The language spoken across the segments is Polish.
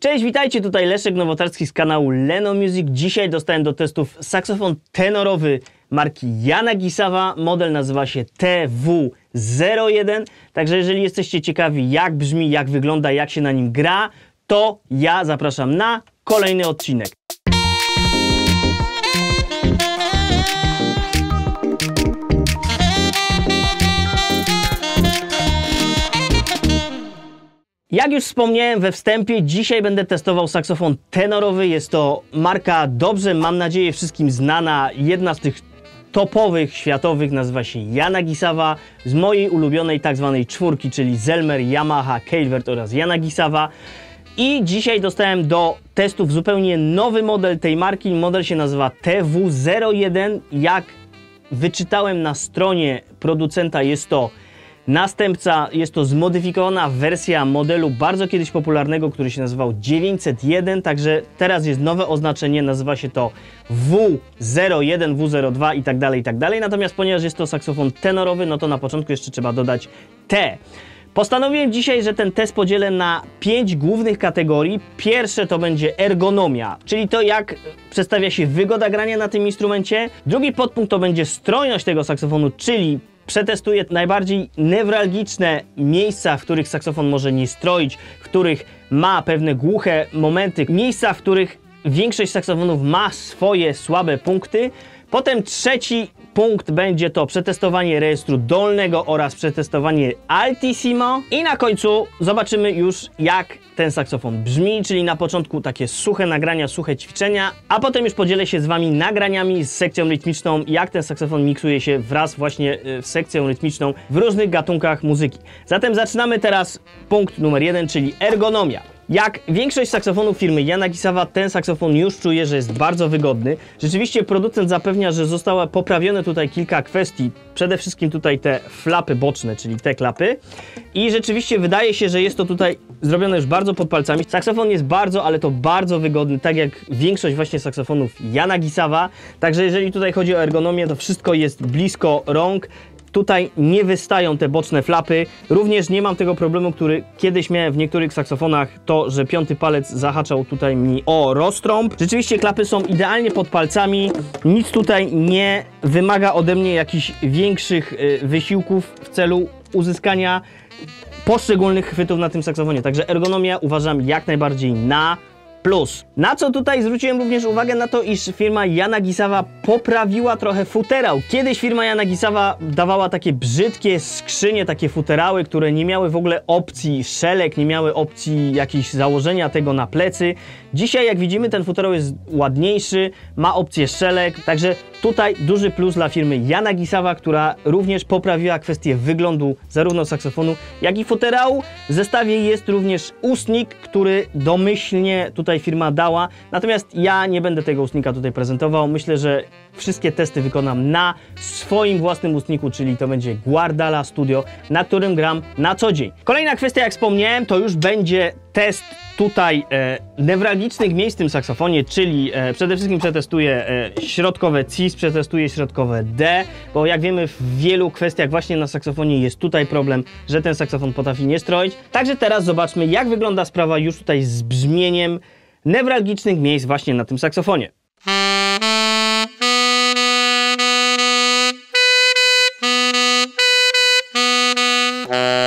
Cześć, witajcie, tutaj Leszek Nowotarski z kanału Leno Music. Dzisiaj dostałem do testów saksofon tenorowy marki Jana Gisawa. Model nazywa się TW01. Także jeżeli jesteście ciekawi jak brzmi, jak wygląda, jak się na nim gra, to ja zapraszam na kolejny odcinek. Jak już wspomniałem we wstępie, dzisiaj będę testował saksofon tenorowy. Jest to marka dobrze, mam nadzieję, wszystkim znana. Jedna z tych topowych światowych nazywa się Yanagisawa z mojej ulubionej tak zwanej czwórki, czyli Zelmer, Yamaha, Calvert oraz Yanagisawa. I dzisiaj dostałem do testów zupełnie nowy model tej marki. Model się nazywa TW01. Jak wyczytałem na stronie producenta, jest to Następca jest to zmodyfikowana wersja modelu bardzo kiedyś popularnego, który się nazywał 901, także teraz jest nowe oznaczenie, nazywa się to W01, W02 i tak dalej, i tak dalej. Natomiast ponieważ jest to saksofon tenorowy, no to na początku jeszcze trzeba dodać T. Postanowiłem dzisiaj, że ten test podzielę na pięć głównych kategorii. Pierwsze to będzie ergonomia, czyli to jak przedstawia się wygoda grania na tym instrumencie. Drugi podpunkt to będzie strojność tego saksofonu, czyli przetestuję najbardziej newralgiczne miejsca, w których saksofon może nie stroić, w których ma pewne głuche momenty, miejsca, w których większość saksofonów ma swoje słabe punkty. Potem trzeci punkt będzie to przetestowanie rejestru dolnego oraz przetestowanie altissimo i na końcu zobaczymy już jak ten saksofon brzmi, czyli na początku takie suche nagrania, suche ćwiczenia, a potem już podzielę się z Wami nagraniami z sekcją rytmiczną, jak ten saksofon miksuje się wraz właśnie z y, sekcją rytmiczną w różnych gatunkach muzyki. Zatem zaczynamy teraz punkt numer jeden, czyli ergonomia. Jak większość saksofonów firmy Jana Gisawa, ten saksofon już czuje, że jest bardzo wygodny. Rzeczywiście producent zapewnia, że zostało poprawione tutaj kilka kwestii. Przede wszystkim tutaj te flapy boczne, czyli te klapy. I rzeczywiście wydaje się, że jest to tutaj zrobione już bardzo pod palcami. Saksofon jest bardzo, ale to bardzo wygodny, tak jak większość właśnie saksofonów Jana Gisawa. Także jeżeli tutaj chodzi o ergonomię, to wszystko jest blisko rąk. Tutaj nie wystają te boczne flapy. Również nie mam tego problemu, który kiedyś miałem w niektórych saksofonach, to, że piąty palec zahaczał tutaj mi o roztrąb. Rzeczywiście klapy są idealnie pod palcami. Nic tutaj nie wymaga ode mnie jakichś większych y, wysiłków w celu uzyskania poszczególnych chwytów na tym saksofonie. Także ergonomia uważam jak najbardziej na plus. Na co tutaj zwróciłem również uwagę na to, iż firma Jana Gisawa poprawiła trochę futerał. Kiedyś firma Jana Gisawa dawała takie brzydkie skrzynie, takie futerały, które nie miały w ogóle opcji szelek, nie miały opcji jakiejś założenia tego na plecy. Dzisiaj jak widzimy ten futerał jest ładniejszy, ma opcję szelek, także tutaj duży plus dla firmy Jana Gisawa, która również poprawiła kwestię wyglądu zarówno saksofonu, jak i futerału. W zestawie jest również ustnik, który domyślnie tutaj firma dała, natomiast ja nie będę tego ustnika tutaj prezentował. Myślę, że wszystkie testy wykonam na swoim własnym ustniku, czyli to będzie Guardala Studio, na którym gram na co dzień. Kolejna kwestia, jak wspomniałem, to już będzie test tutaj e, newralgicznych miejsc w tym saksofonie, czyli e, przede wszystkim przetestuję e, środkowe cis, przetestuję środkowe D, bo jak wiemy w wielu kwestiach właśnie na saksofonie jest tutaj problem, że ten saksofon potrafi nie stroić. Także teraz zobaczmy jak wygląda sprawa już tutaj z brzmieniem newralgicznych miejsc właśnie na tym saksofonie. Uh...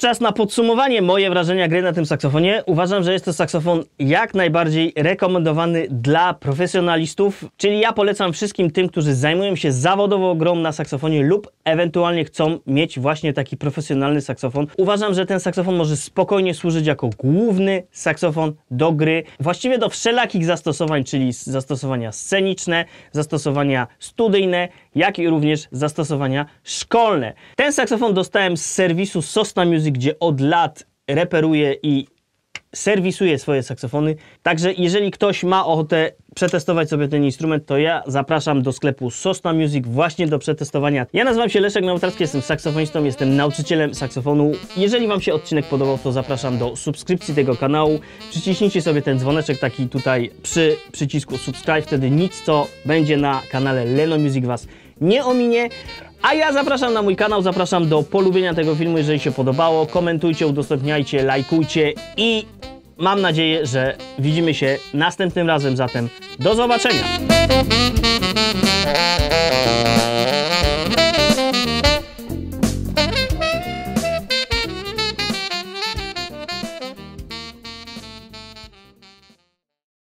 czas na podsumowanie moje wrażenia gry na tym saksofonie. Uważam, że jest to saksofon jak najbardziej rekomendowany dla profesjonalistów, czyli ja polecam wszystkim tym, którzy zajmują się zawodowo grą na saksofonie lub ewentualnie chcą mieć właśnie taki profesjonalny saksofon. Uważam, że ten saksofon może spokojnie służyć jako główny saksofon do gry, właściwie do wszelakich zastosowań, czyli zastosowania sceniczne, zastosowania studyjne, jak i również zastosowania szkolne. Ten saksofon dostałem z serwisu Sosna Music, gdzie od lat reperuję i serwisuje swoje saksofony. Także jeżeli ktoś ma ochotę przetestować sobie ten instrument, to ja zapraszam do sklepu Sosna Music właśnie do przetestowania. Ja nazywam się Leszek Nowotarski, jestem saksofonistą, jestem nauczycielem saksofonu. Jeżeli Wam się odcinek podobał, to zapraszam do subskrypcji tego kanału. Przyciśnijcie sobie ten dzwoneczek taki tutaj przy przycisku subscribe, wtedy nic co będzie na kanale Leno Music Was nie ominie. A ja zapraszam na mój kanał, zapraszam do polubienia tego filmu, jeżeli się podobało. Komentujcie, udostępniajcie, lajkujcie i mam nadzieję, że widzimy się następnym razem. Zatem do zobaczenia!